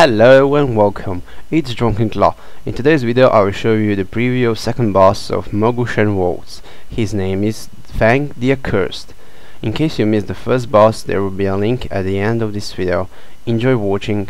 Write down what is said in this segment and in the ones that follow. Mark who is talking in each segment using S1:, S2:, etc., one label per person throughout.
S1: Hello and welcome, it's Drunken Claw. In today's video I will show you the preview of second boss of Mogu'Shan Vaults. His name is Feng the Accursed. In case you missed the first boss there will be a link at the end of this video. Enjoy watching.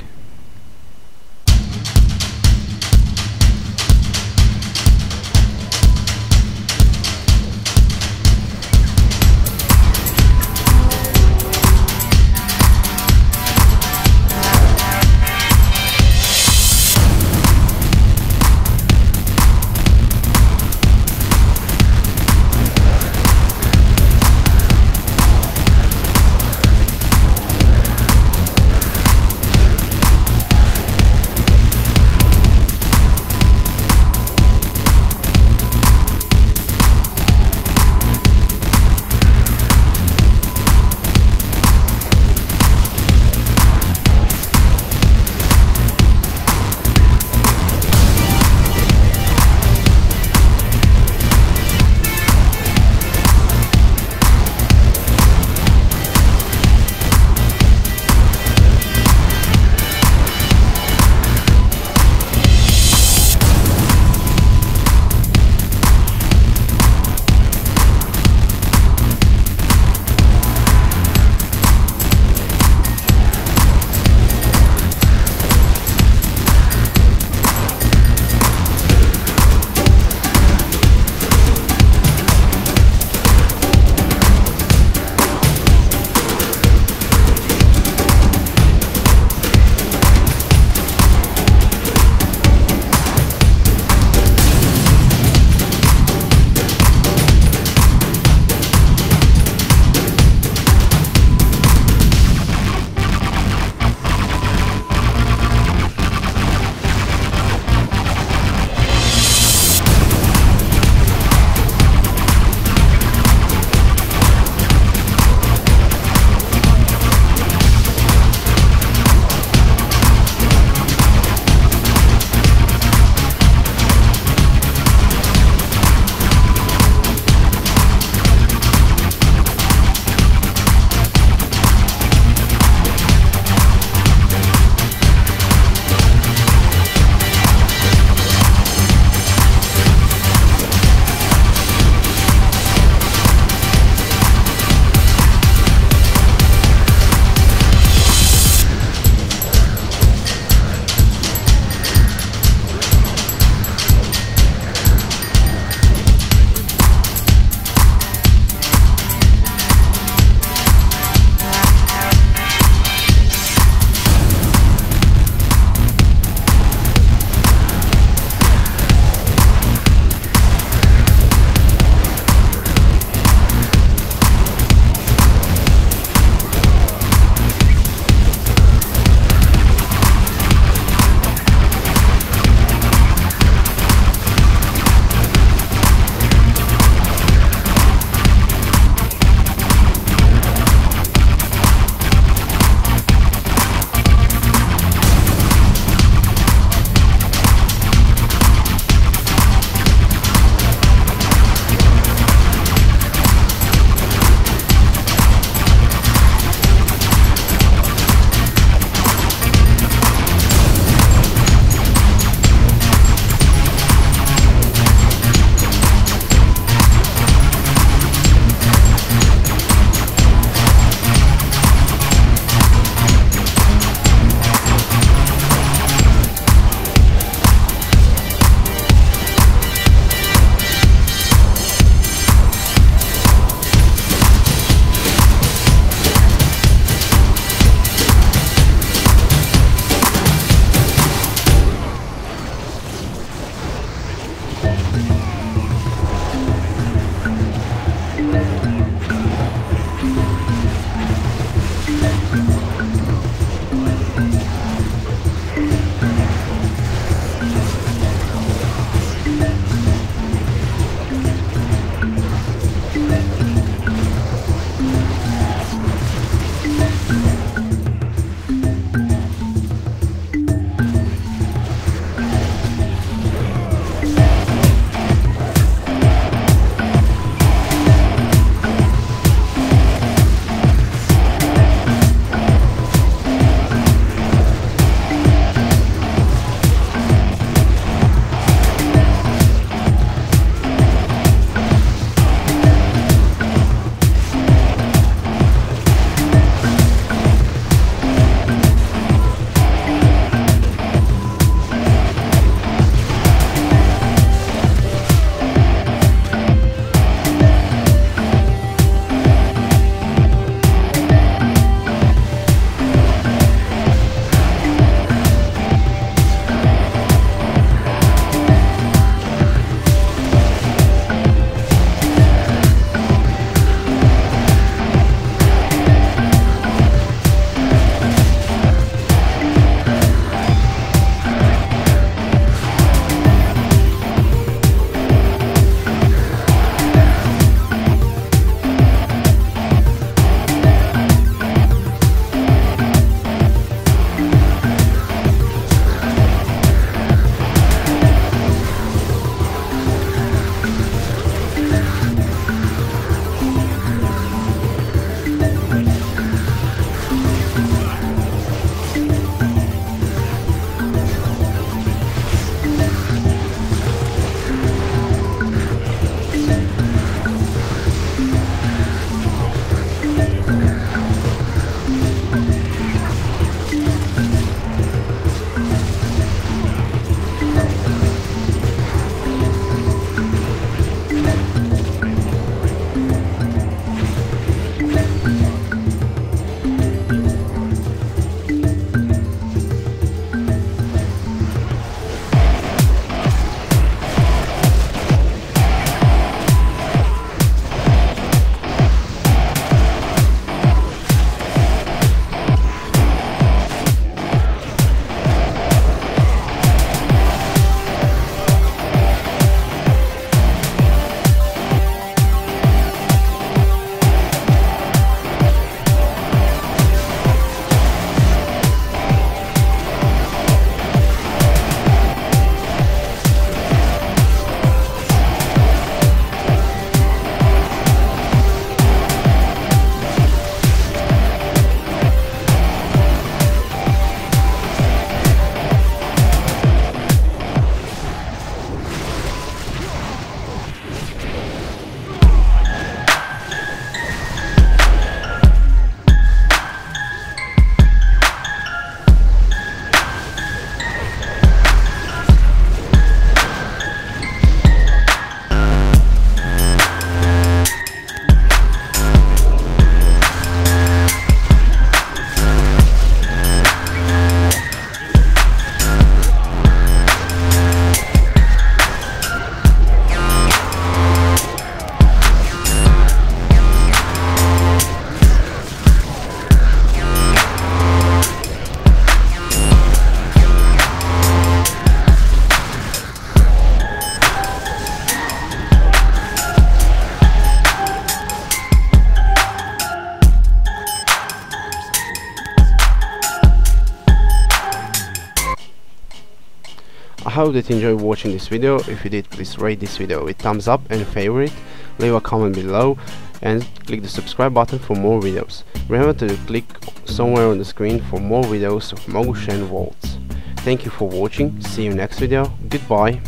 S1: Hope that you enjoyed watching this video, if you did please rate this video with thumbs up and favorite, leave a comment below and click the subscribe button for more videos. Remember to click somewhere on the screen for more videos of Mogu'Shan Vaults. Thank you for watching, see you next video, goodbye.